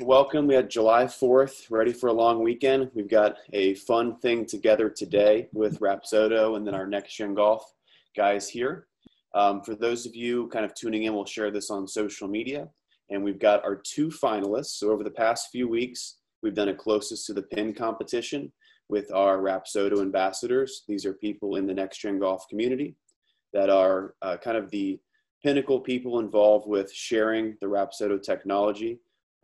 welcome. We had July 4th, ready for a long weekend. We've got a fun thing together today with Rapsodo and then our next gen golf guys here. Um, for those of you kind of tuning in, we'll share this on social media. And we've got our two finalists. So over the past few weeks, we've done a closest to the pin competition with our Rapsodo ambassadors. These are people in the next gen golf community that are uh, kind of the pinnacle people involved with sharing the Rapsodo technology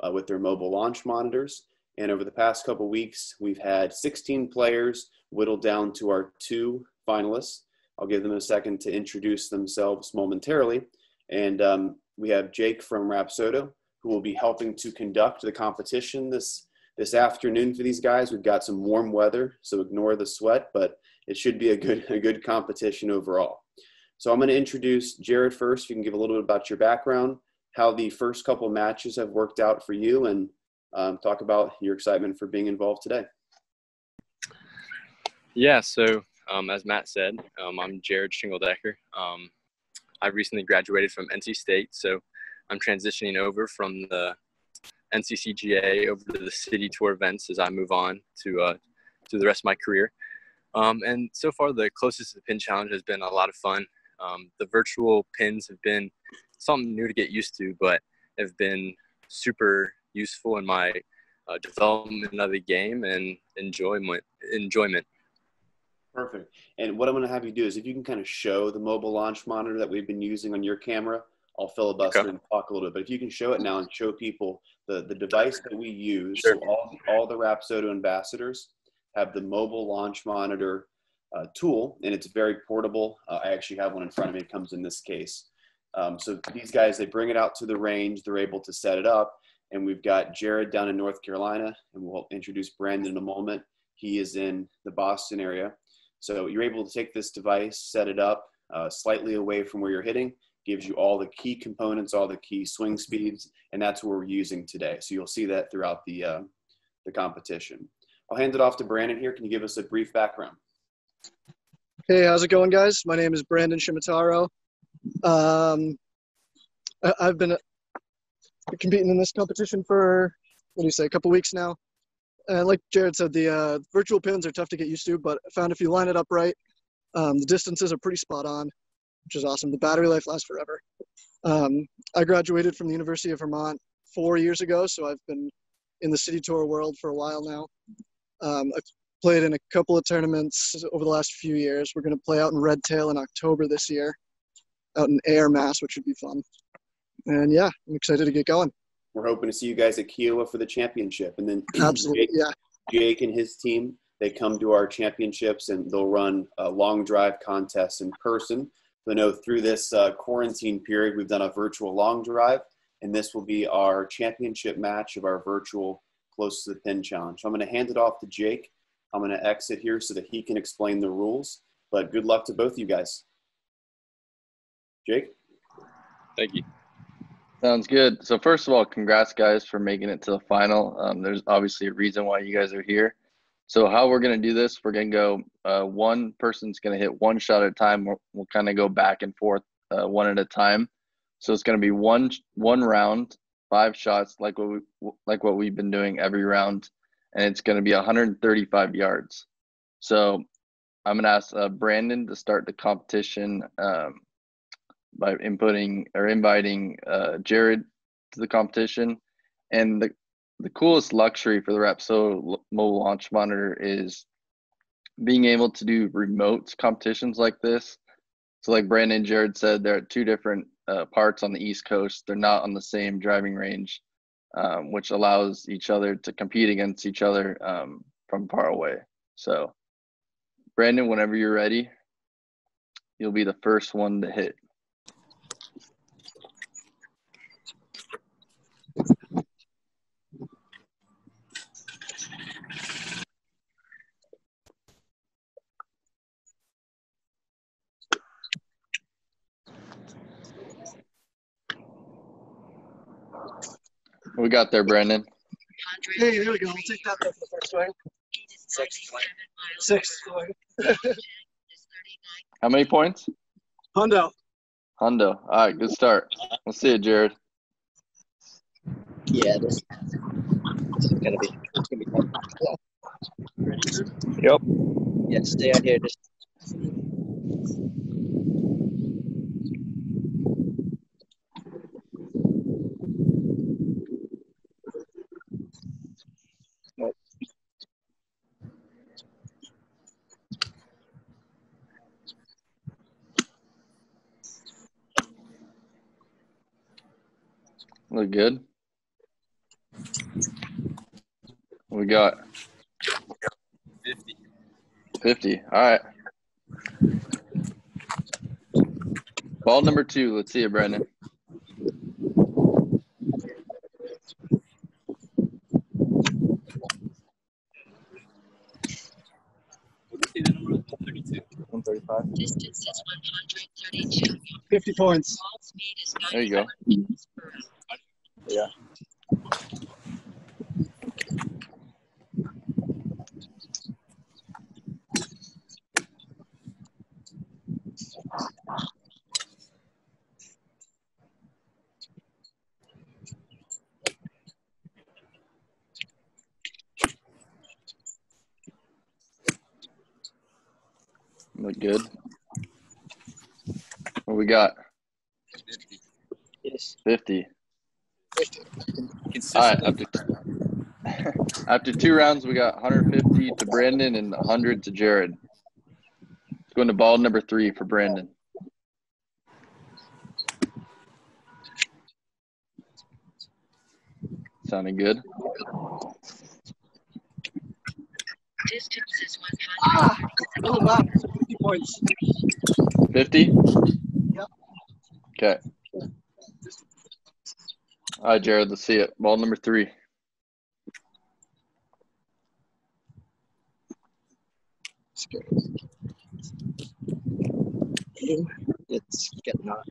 uh, with their mobile launch monitors. And over the past couple weeks, we've had 16 players whittled down to our two finalists. I'll give them a second to introduce themselves momentarily. And um, we have Jake from Rapsodo, who will be helping to conduct the competition this this afternoon for these guys. We've got some warm weather, so ignore the sweat, but it should be a good a good competition overall. So I'm going to introduce Jared first. You can give a little bit about your background, how the first couple matches have worked out for you and um, talk about your excitement for being involved today. Yeah, so um, as Matt said, um, I'm Jared Shingledecker. Um, I recently graduated from NC State, so I'm transitioning over from the NCCGA over to the city tour events as I move on to uh, to the rest of my career. Um, and so far, the closest to the pin challenge has been a lot of fun. Um, the virtual pins have been something new to get used to, but have been super useful in my uh, development of the game and enjoyment. Enjoyment. Perfect. And what I'm going to have you do is, if you can kind of show the mobile launch monitor that we've been using on your camera, I'll filibuster okay. and talk a little bit. But if you can show it now and show people the, the device that we use, sure. so all, all the Rapsodo ambassadors have the mobile launch monitor uh, tool, and it's very portable. Uh, I actually have one in front of me. It comes in this case. Um, so these guys, they bring it out to the range. They're able to set it up. And we've got Jared down in North Carolina, and we'll introduce Brandon in a moment. He is in the Boston area. So you're able to take this device, set it up uh, slightly away from where you're hitting, gives you all the key components, all the key swing speeds, and that's what we're using today. So you'll see that throughout the, uh, the competition. I'll hand it off to Brandon here. Can you give us a brief background? Hey, how's it going, guys? My name is Brandon Shimataro. Um, I, have been competing in this competition for what do you say, a couple weeks now. And like Jared said, the uh, virtual pins are tough to get used to, but I found if you line it up right, um, the distances are pretty spot on, which is awesome. The battery life lasts forever. Um, I graduated from the University of Vermont four years ago, so I've been in the city tour world for a while now. Um, I've played in a couple of tournaments over the last few years. We're going to play out in Redtail in October this year out in Ayer, Mass, which would be fun. And yeah, I'm excited to get going. We're hoping to see you guys at Kiowa for the championship, and then absolutely, Jake, yeah. Jake and his team they come to our championships and they'll run a long drive contests in person. So I know through this uh, quarantine period, we've done a virtual long drive, and this will be our championship match of our virtual close to the pin challenge. So I'm going to hand it off to Jake. I'm going to exit here so that he can explain the rules. But good luck to both of you guys. Jake? Thank you. Sounds good. So first of all, congrats guys for making it to the final. Um, there's obviously a reason why you guys are here. So how we're gonna do this? We're gonna go. Uh, one person's gonna hit one shot at a time. We'll, we'll kind of go back and forth uh, one at a time. So it's gonna be one one round, five shots, like what we like what we've been doing every round, and it's gonna be 135 yards. So I'm gonna ask uh, Brandon to start the competition. Um, by inputting or inviting uh, Jared to the competition. And the the coolest luxury for the Rapsodo mobile launch monitor is being able to do remote competitions like this. So, like Brandon Jared said, they're at two different uh, parts on the East Coast. They're not on the same driving range, um, which allows each other to compete against each other um, from far away. So, Brandon, whenever you're ready, you'll be the first one to hit. We got there, Brandon. Hey, there we go. We'll take that for the first swing. Six. Six How many points? Hundo. Hundo. All right, good start. Let's see it, Jared. Yeah, this. is gonna be, it's gonna be tough. Yep. Yeah, stay out here. Just Look good. What we got 50. 50. All right. Ball number two. Let's see it, Brandon. What's the number? 32. 135. Distance is 132. 50 points. Ball speed is There you go. 95 meters per hour. Yeah. Good. What we got? 50. yes. 50. All Consistent. right. After, after two rounds, we got 150 to Brandon and 100 to Jared. Let's go into ball number three for Brandon. Sounding good. Distance is Ah! Oh, wow. 50 points. 50? Yep. Okay. All right, Jared, let's see it. Ball number three. It's getting hot.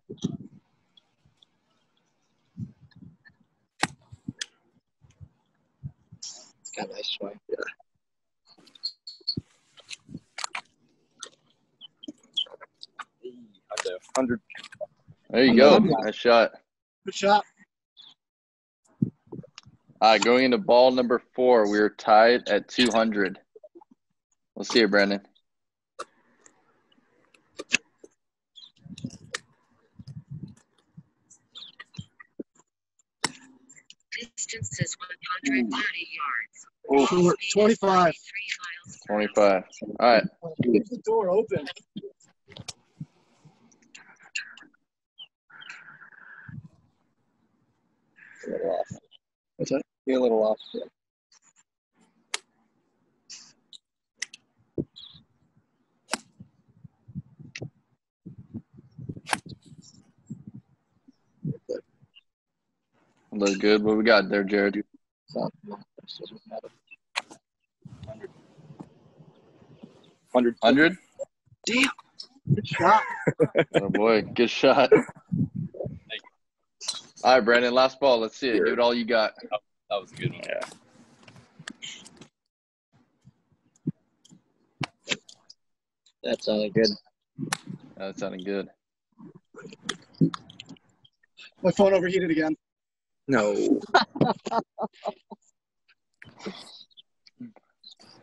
It's got a nice swing. Yeah. 100. There you go. Nice shot. Good shot. All right, going into ball number four, we are tied at 200. Let's see it, Brandon. Distance is 130 yards. Short. 25. 25. All right. Leave the door open. A little off. What's that? You're a little off. Yeah. Look good. What we got there, Jared? So, this doesn't matter. 100. 100? Good shot. Oh, boy. Good shot. All right, Brandon, last ball. Let's see it. Give it all you got. That was a good one. Yeah. That sounded good. That sounded good. My phone overheated again. No.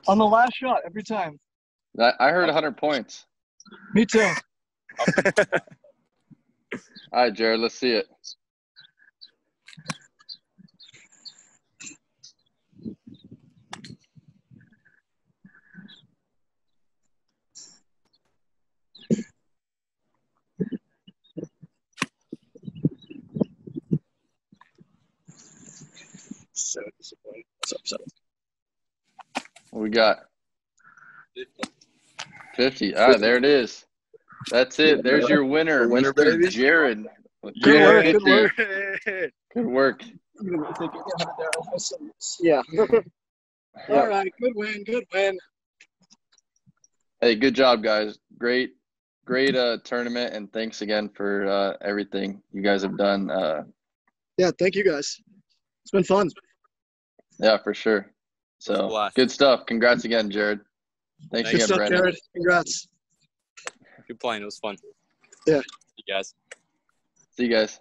On the last shot, every time. I I heard 100 points. Me too. All right, Jared, let's see it. So disappointed. So upset. What we got? 50. All right, there it is. That's it. There's your winner, Winner, Mr. baby. Jared. Good work, good work. Good work. Yeah. All right. Good win. Good win. Hey, good job, guys. Great, great uh, tournament, and thanks again for uh, everything you guys have done. Uh, Yeah. Thank you guys. It's been fun. yeah, for sure. It was a So blast. good stuff. Congrats again, Jared. Thanks Thank Good again, stuff, Brandon. Jared. Congrats. Good playing. It was fun. Yeah. You guys. See you guys.